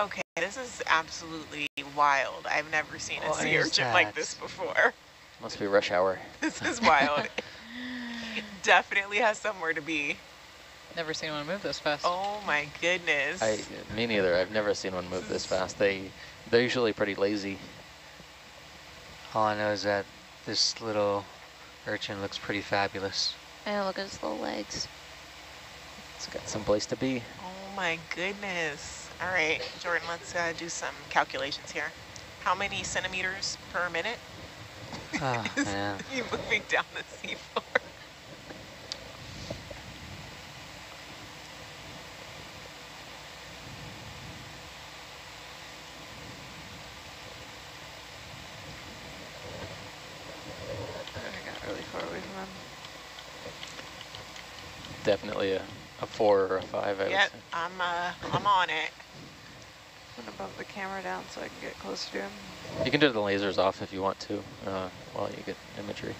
Okay, this is absolutely wild. I've never seen a sea is urchin like this before. Must be rush hour. This is wild. it definitely has somewhere to be. Never seen one move this fast. Oh my goodness. I, me neither. I've never seen one move this fast. They, they're usually pretty lazy. All I know is that this little urchin looks pretty fabulous. And look at his little legs. It's got some place to be. Oh my goodness. All right, Jordan, let's uh, do some calculations here. How many centimeters per minute Oh, is man. he moving down the seafloor? I got really far away from. Definitely a, a four or a five, I Yep, would say. I'm, uh, I'm on it. I'm gonna bump the camera down so I can get closer to him. You can do the lasers off if you want to, uh, while you get imagery.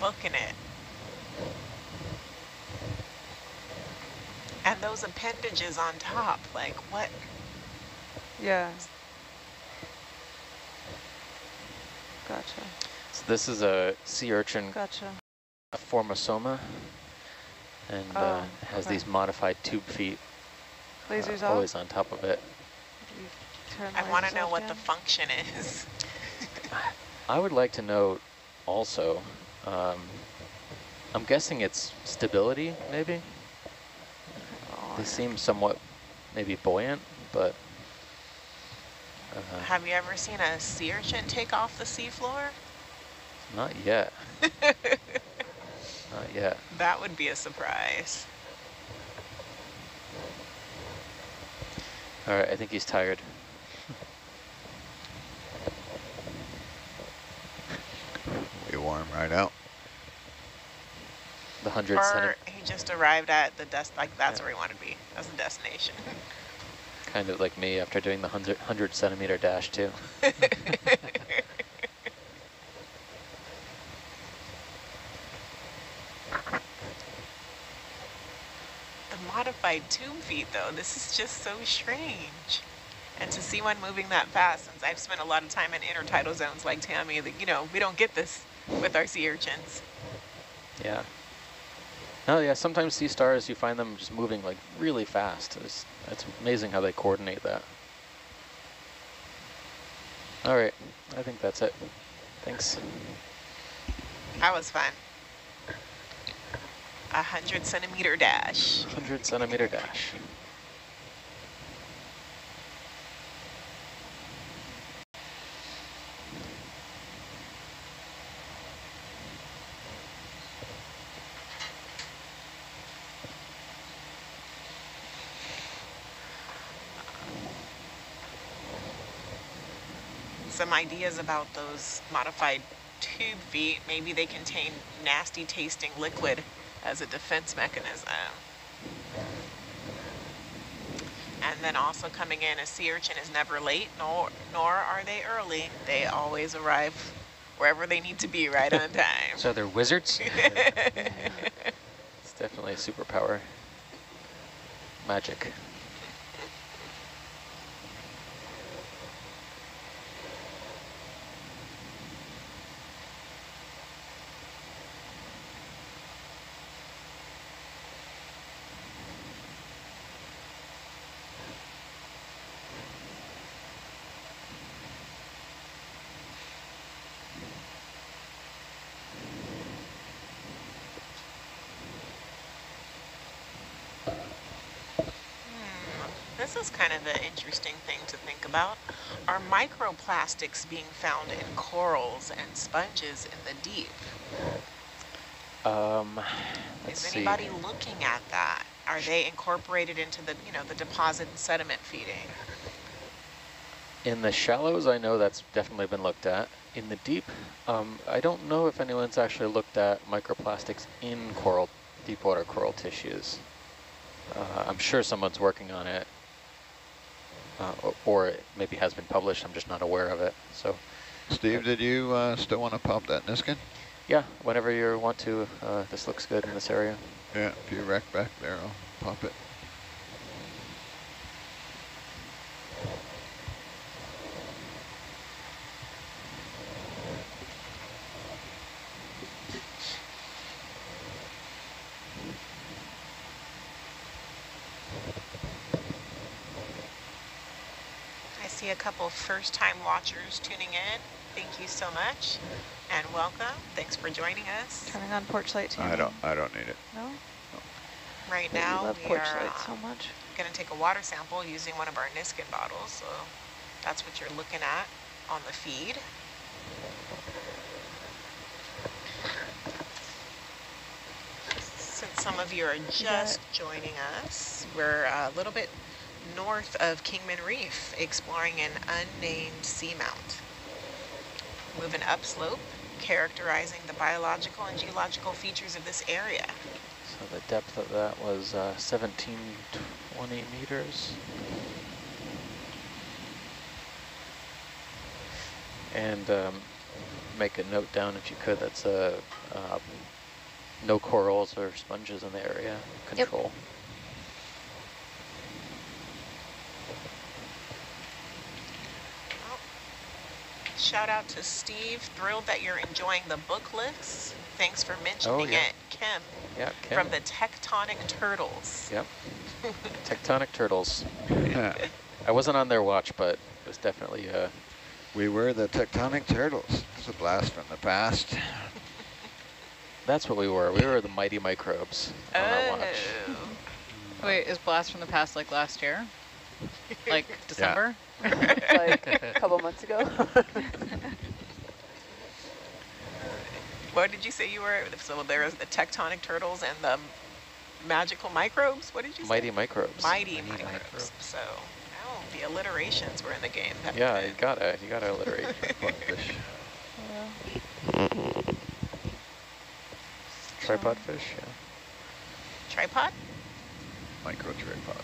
Booking it. And those appendages on top, like what? Yeah. Gotcha. So this is a sea urchin Gotcha. A Phormosoma, and uh, Oh, has okay. these modified tube feet uh, always off. on top of it. You turn the I want to know off, what the function is. I would like to know also, um, I'm guessing it's stability, maybe? Oh, They seem somewhat maybe buoyant, but uh, Have you ever seen a sea urchin take off the seafloor? not yet. Not yet. That would be a surprise. All right, I think he's tired. We warm right out. The hundred Or he just arrived at the des like that's Yeah. where he wanted to be. That's the destination. kind of like me after doing the hundred hundred centimeter dash too. the tube feet though, this is just so strange. And to see one moving that fast, since I've spent a lot of time in intertidal zones like Tammy, that you know, we don't get this with our sea urchins. Yeah. Oh yeah, sometimes sea stars you find them just moving like really fast. It's, it's amazing how they coordinate that. All right, I think that's it. Thanks. That was fun. A hundred centimeter dash. 100 centimeter dash. Some ideas about those modified tube feet. Maybe they contain nasty tasting liquid as a defense mechanism. And then also coming in, a sea urchin is never late, nor, nor are they early. They always arrive wherever they need to be right on time. So they're wizards? It's definitely a superpower. Magic. This is kind of an interesting thing to think about. Are microplastics being found in corals and sponges in the deep? Um, let's Is see. anybody looking at that? Are they incorporated into the, you know, the deposit and sediment feeding? In the shallows, I know that's definitely been looked at. In the deep, um, I don't know if anyone's actually looked at microplastics in coral, deep water coral tissues. Uh, I'm sure someone's working on it, uh, or it maybe has been published. I'm just not aware of it. So, Steve, did you uh, still want to pop that Niskin? yeah, whenever you want to, uh, this looks good in this area. Yeah, if you wreck back there, I'll pop it. I see a couple first-time watchers tuning in. Thank you so much and welcome. Thanks for joining us. Turning on porch light too. I don't, I don't need it. No? Right Yeah, now, we love we porch are light so um, much. going to take a water sample using one of our Niskin bottles. So that's what you're looking at on the feed. Since some of you are just joining us, we're a little bit north of Kingman Reef, exploring an unnamed seamount. Moving upslope, characterizing the biological and geological features of this area. So the depth of that was uh, 1720 meters. And um, make a note down if you could, that's uh, uh, no corals or sponges in the area, control. Well, Shout out to Steve, thrilled that you're enjoying the book lists. Thanks for mentioning yeah. it, Kim, Yeah, Kim. from the Tectonic Turtles. Yep. Tectonic turtles. I wasn't on their watch, but it was definitely uh, we were the tectonic turtles. It's a blast from the past. that's what we were. We were the mighty microbes on our watch. Oh. Wait, is Blast from the past like last year? Like December? like a couple months ago. What did you say you were? So there was the Tectonic Turtles and the magical microbes? What did you Mighty say? microbes. Mighty Mighty microbes. microbes. So now the alliterations were in the game. That Yeah, you gotta, you gotta alliterate. Fish. Tripod fish, yeah. Tripod? Micro tripod.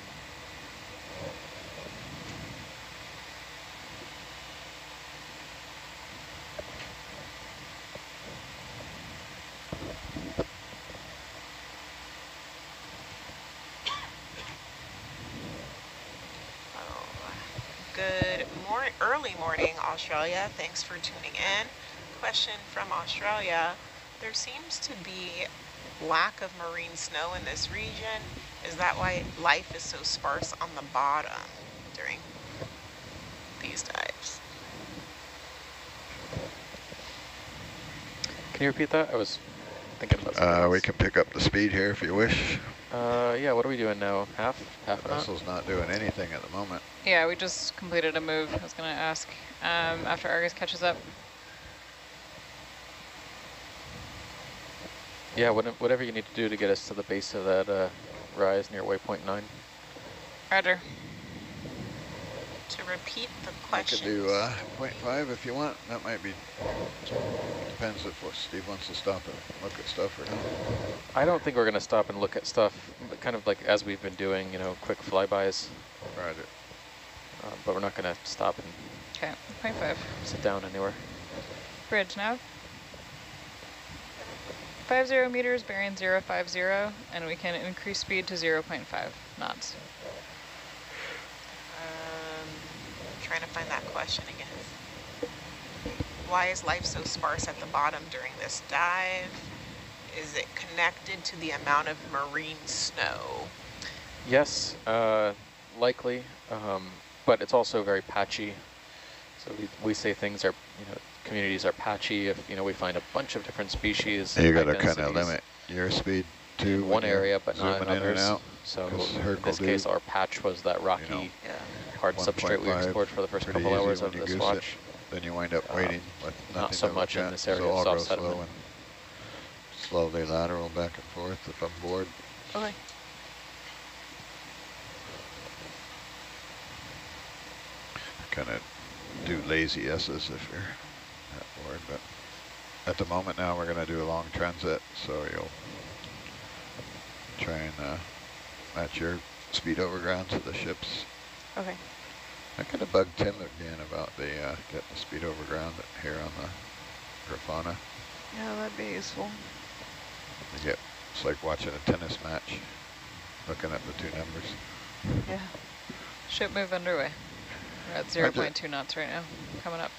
Oh, good mor early morning, Australia. Thanks for tuning in. Question from Australia. There seems to be lack of marine snow in this region. Is that why life is so sparse on the bottom during these dives? Can you repeat that? I was thinking about something Uh, we can pick up the speed here if you wish. Uh, yeah, what are we doing now? Half? Half a knot? Vessel's not doing anything at the moment. Yeah, we just completed a move. I was going to ask um, after Argus catches up. Yeah, whatever you need to do to get us to the base of that uh, rise near waypoint 9. Roger. To repeat the I could question. do uh, 0.5 if you want. That might be, depends if Steve wants to stop and look at stuff or not. I don't think we're going to stop and look at stuff, but kind of like as we've been doing, you know, quick flybys. Roger. Uh, but we're not going to stop and Okay, 0.5. sit down anywhere. Bridge now. 50 meters, bearing 050, and we can increase speed to 0.5 knots. Um, trying to find that question again. Why is life so sparse at the bottom during this dive? Is it connected to the amount of marine snow? Yes, uh, likely, um, but it's also very patchy. So we, we say things are, you know, communities are patchy if, you know, we find a bunch of different species. You high got to kind of limit your speed to one area, but not in zooming in and others. out. So 'cause in this will case, our patch was that rocky, know, hard substrate we explored for the first couple hours of this goose it. watch. Then you wind up Um, waiting with not so much look in this area so of I'll soft slow sediment. and slowly lateral back and forth if I'm bored. Okay. Kind of do lazy S's if you're that bored, but at the moment now we're going to do a long transit, so you'll try and uh, match your speed over ground to the ships. Okay. I could have bugged Tim again about the uh, getting the speed over ground here on the Grafana Yeah, that'd be useful. get It's like watching a tennis match, looking at the two numbers. Yeah. Ship move underway. We're at 0.2 knots right now, coming up.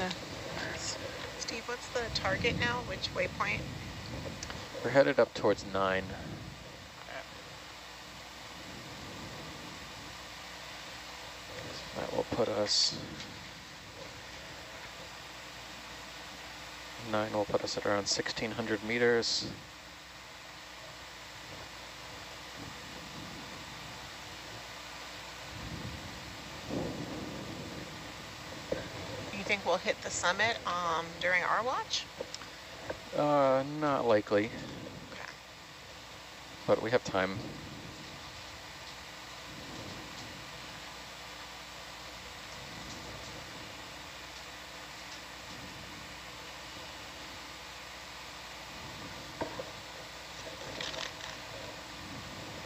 Yeah. Steve, what's the target now? Which waypoint? We're headed up towards nine. That will put us, nine will put us at around 1600 meters. You think we'll hit the summit um, during our watch? Uh, not likely, Okay. but we have time.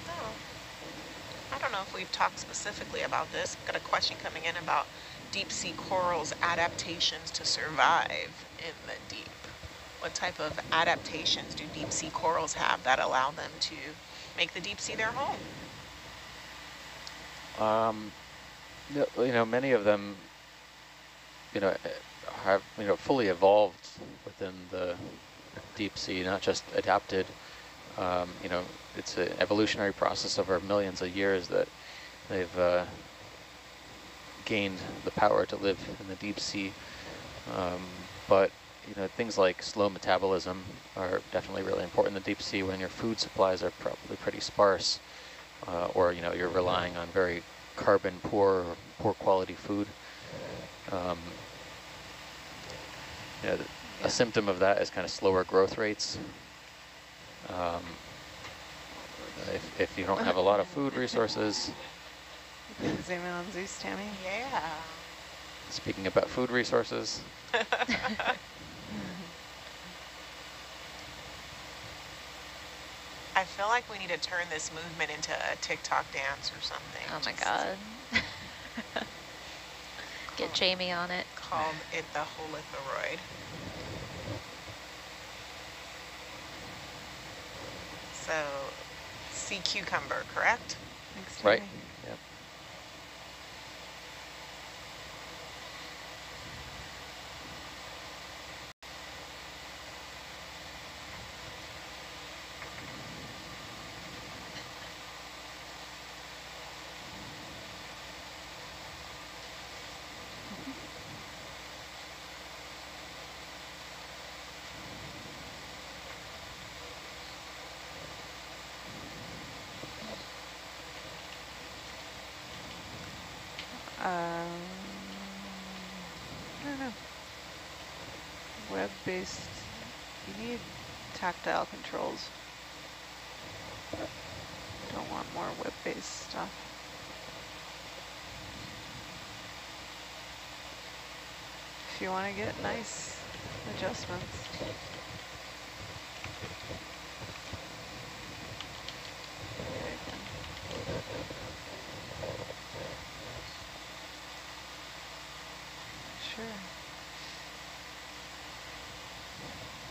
Oh. I don't know if we've talked specifically about this. Got a question coming in about deep sea corals' adaptations to survive in the deep. What type of adaptations do deep sea corals have that allow them to make the deep sea their home? Um, you know, many of them, you know, have, you know, fully evolved within the deep sea, not just adapted. Um, you know, it's an evolutionary process over millions of years that they've uh, gained the power to live in the deep sea. Um, but, you know, things like slow metabolism are definitely really important in the deep sea when your food supplies are probably pretty sparse uh, or you know you're relying on very carbon poor or poor quality food. Um, you know, a symptom of that is kind of slower growth rates. Um, if, if you don't have a lot of food resources, zoom in on Zeus, Tammy. Yeah. speaking about food resources, I feel like we need to turn this movement into a TikTok dance or something. Oh my god. Get Jamie on it. Called it the holothuroid. So, sea cucumber, correct? Thanks, right? Tammy. Yep. Um, I don't know. You need tactile controls. Don't want more web-based stuff. If you want to get nice adjustments. Sure.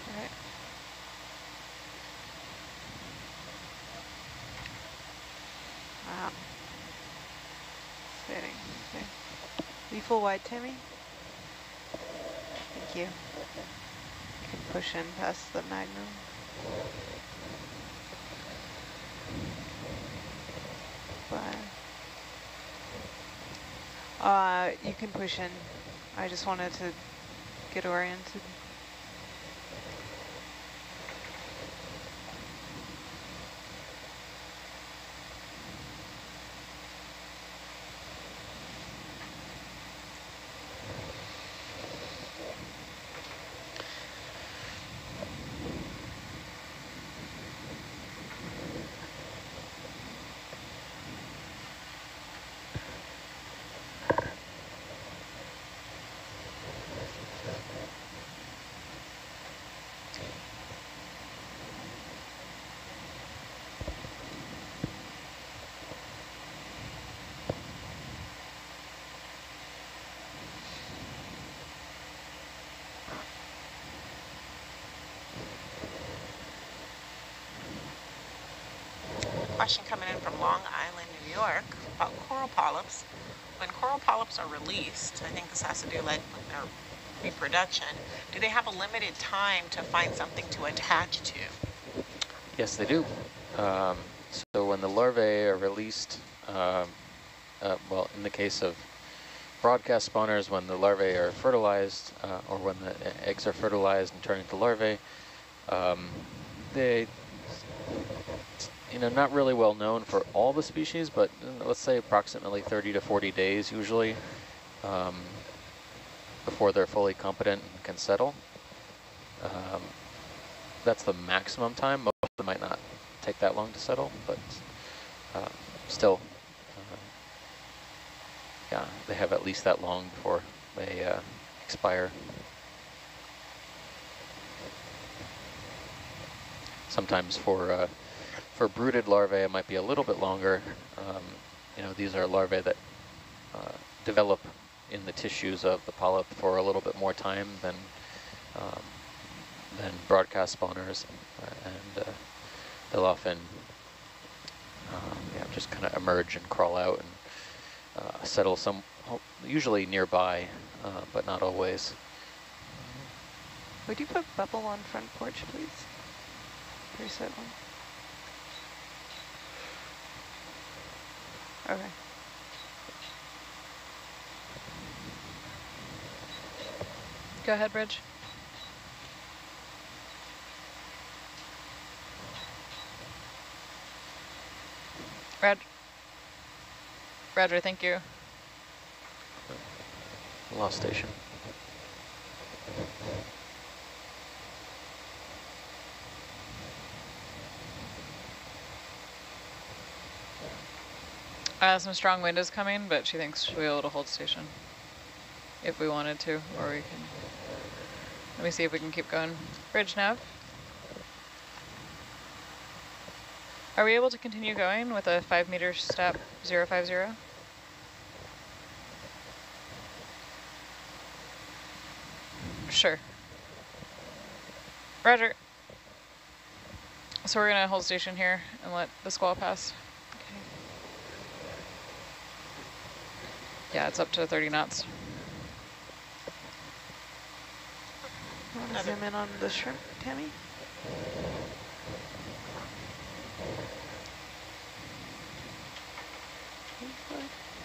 All right. Wow. Exciting. Okay. Are you full wide, Tammy? Thank you. You can push in past the magnum. Bye. Uh, you can push in. I just wanted to get oriented. Question coming in from Long Island, New York about coral polyps. When coral polyps are released, I think this has to do like with their reproduction, do they have a limited time to find something to attach to? Yes, they do. Um, so when the larvae are released, um, uh, well, in the case of broadcast spawners, when the larvae are fertilized, uh, or when the eggs are fertilized and turn into larvae, um, they, know, not really well known for all the species, but uh, let's say approximately 30 to 40 days usually um, before they're fully competent and can settle. Um, that's the maximum time. Most of them might not take that long to settle, but uh, still, uh, yeah, they have at least that long before they uh, expire. Sometimes for uh, for brooded larvae, it might be a little bit longer. Um, you know, these are larvae that uh, develop in the tissues of the polyp for a little bit more time than um, than broadcast spawners, uh, and uh, they'll often um, yeah, just kind of emerge and crawl out and uh, settle some, usually nearby, uh, but not always. Would you put bubble on front porch, please? Reset one. Okay. Go ahead, Bridge. Rod. Roger, thank you. Lost station. Uh, some strong wind is coming, but she thinks she'll be able to hold station if we wanted to, or we can. Let me see if we can keep going. Bridge nav. Are we able to continue going with a five meter step 050? Sure. Roger. So we're gonna hold station here and let the squall pass. Yeah, it's up to 30 knots. Want to zoom in on the shrimp, Tammy?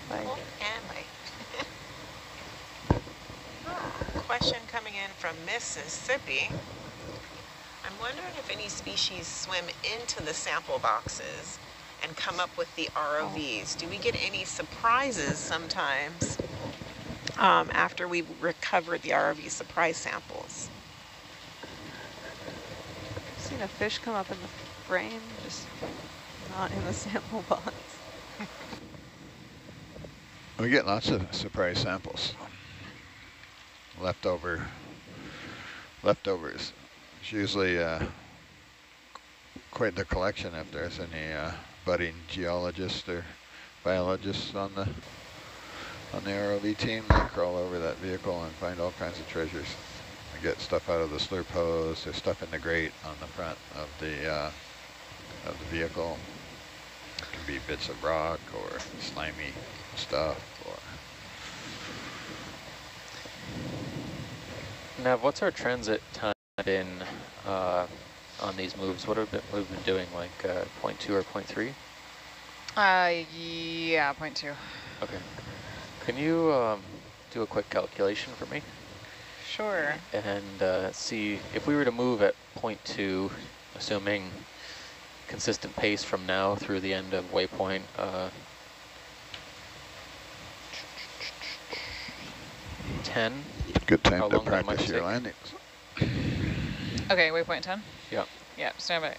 Bye. Oh, and bye. Question coming in from Mississippi. I'm wondering if any species swim into the sample boxes and come up with the ROVs. Do we get any surprises sometimes um, after we recovered the ROV surprise samples? Seen a fish come up in the frame, just not in the sample box. We get lots of surprise samples. Leftover, leftovers. It's usually uh, quite the collection if there's any uh, budding geologists or biologists on the on the ROV team. They crawl over that vehicle and find all kinds of treasures. They get stuff out of the slurp hose. There's stuff in the grate on the front of the uh, of the vehicle. It can be bits of rock or slimy stuff. Or Nav, what's our transit time in uh, on these moves? What have we been doing, like uh, 0.2 or 0.3? Uh, yeah, point two. Okay. Can you um, do a quick calculation for me? Sure. And uh, see if we were to move at 0.2, assuming consistent pace from now through the end of waypoint, uh, 10. good time to long that might practice your take? landings. Okay, waypoint 10? Yeah. Yeah, stand by.